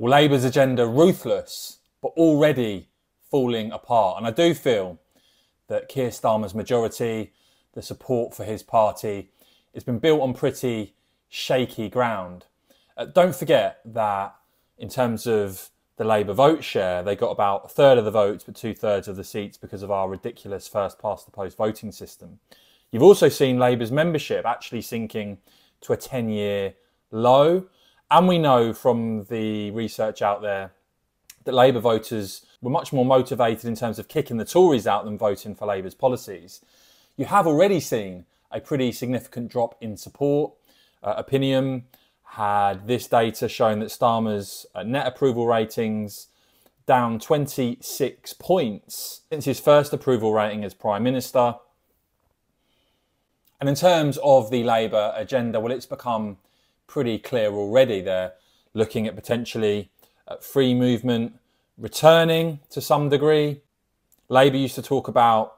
Well, Labour's agenda ruthless, but already falling apart. And I do feel that Keir Starmer's majority, the support for his party, has been built on pretty shaky ground. Uh, don't forget that in terms of the Labour vote share, they got about a third of the votes, but two thirds of the seats because of our ridiculous first past the post voting system. You've also seen Labour's membership actually sinking to a 10 year low. And we know from the research out there that Labour voters were much more motivated in terms of kicking the Tories out than voting for Labour's policies. You have already seen a pretty significant drop in support. Uh, Opinium had this data showing that Starmer's uh, net approval ratings down 26 points since his first approval rating as Prime Minister. And in terms of the Labour agenda, well, it's become pretty clear already. They're looking at potentially uh, free movement returning to some degree. Labour used to talk about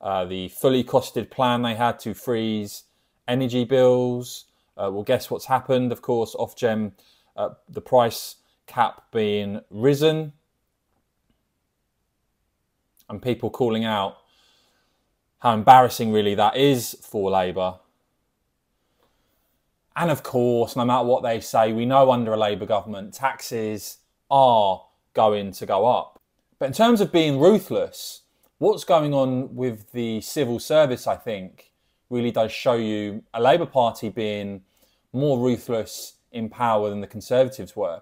uh, the fully costed plan they had to freeze energy bills, uh, well, guess what's happened? Of course, Ofgem, uh, the price cap being risen, and people calling out how embarrassing really that is for Labour. And of course, no matter what they say, we know under a Labour government, taxes are going to go up. But in terms of being ruthless, what's going on with the civil service, I think, really does show you a Labour Party being more ruthless in power than the Conservatives were.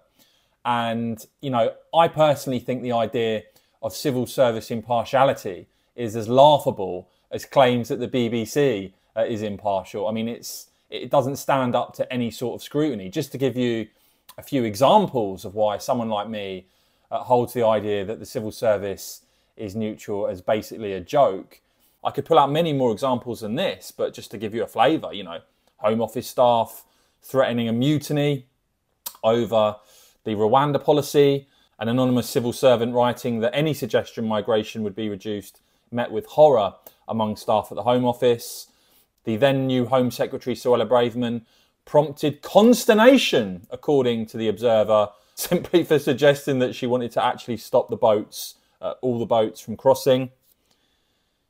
And, you know, I personally think the idea of civil service impartiality is as laughable as claims that the BBC uh, is impartial. I mean, it's it doesn't stand up to any sort of scrutiny. Just to give you a few examples of why someone like me uh, holds the idea that the civil service is neutral as basically a joke. I could pull out many more examples than this, but just to give you a flavour, you know, Home Office staff threatening a mutiny over the Rwanda policy, an anonymous civil servant writing that any suggestion migration would be reduced met with horror among staff at the Home Office. The then new Home Secretary, Suella Braverman, prompted consternation, according to the Observer, simply for suggesting that she wanted to actually stop the boats, uh, all the boats from crossing.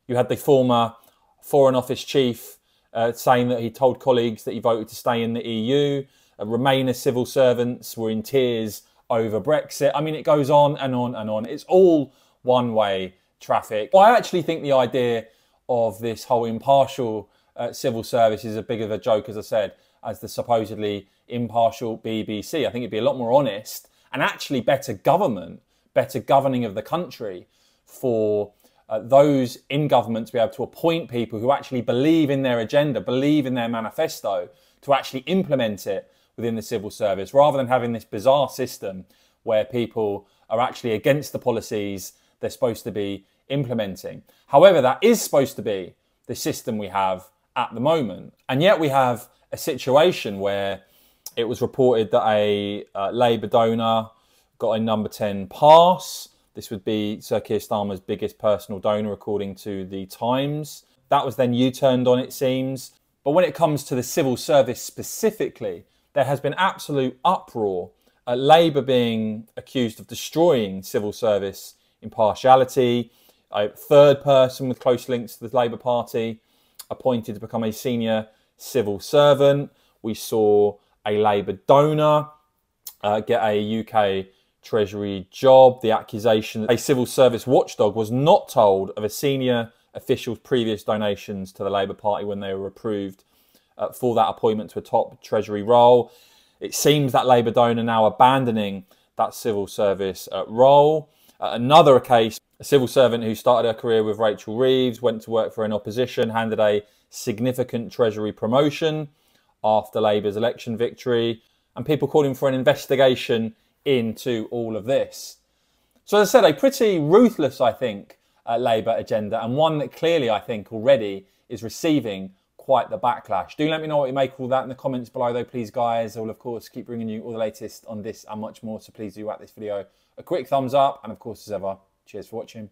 You had the former Foreign Office chief uh, saying that he told colleagues that he voted to stay in the EU. Uh, Remainer civil servants were in tears over Brexit. I mean, it goes on and on and on. It's all one way traffic. Well, I actually think the idea of this whole impartial uh, civil service is a big of a joke, as I said, as the supposedly impartial BBC. I think it'd be a lot more honest and actually better government, better governing of the country for uh, those in government to be able to appoint people who actually believe in their agenda, believe in their manifesto, to actually implement it within the civil service, rather than having this bizarre system where people are actually against the policies they're supposed to be implementing. However, that is supposed to be the system we have at the moment. And yet we have a situation where it was reported that a uh, Labour donor got a number 10 pass this would be Sir Keir Starmer's biggest personal donor, according to the Times. That was then U turned on, it seems. But when it comes to the civil service specifically, there has been absolute uproar at Labour being accused of destroying civil service impartiality. A third person with close links to the Labour Party appointed to become a senior civil servant. We saw a Labour donor uh, get a UK Treasury job. The accusation a civil service watchdog was not told of a senior official's previous donations to the Labour Party when they were approved uh, for that appointment to a top Treasury role. It seems that Labour donor now abandoning that civil service uh, role. Uh, another case, a civil servant who started her career with Rachel Reeves, went to work for an opposition, handed a significant Treasury promotion after Labour's election victory, and people calling for an investigation into all of this. So, as I said, a pretty ruthless, I think, uh, Labour agenda, and one that clearly, I think, already is receiving quite the backlash. Do let me know what you make of all that in the comments below, though, please, guys. I will, of course, keep bringing you all the latest on this and much more. So, please do at this video a quick thumbs up, and of course, as ever, cheers for watching.